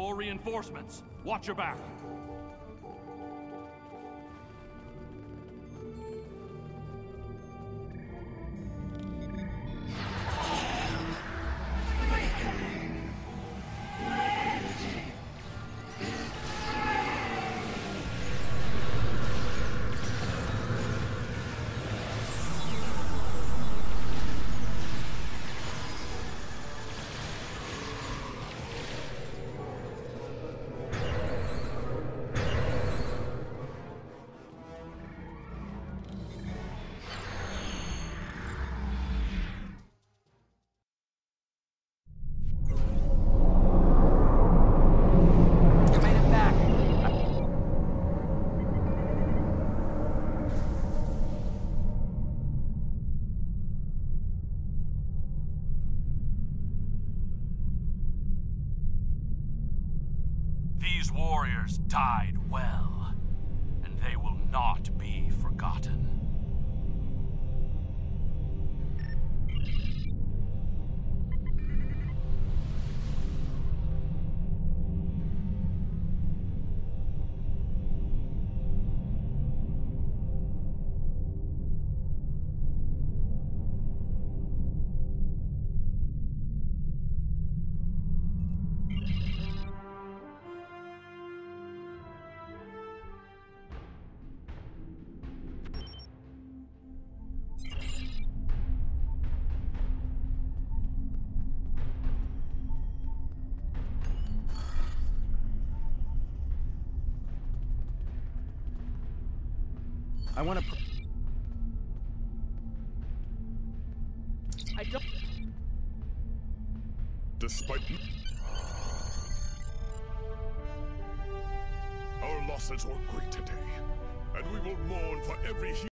more reinforcements. Watch your back. These warriors died well, and they will not be forgotten. I want to. I don't. Despite our losses were great today, and we will mourn for every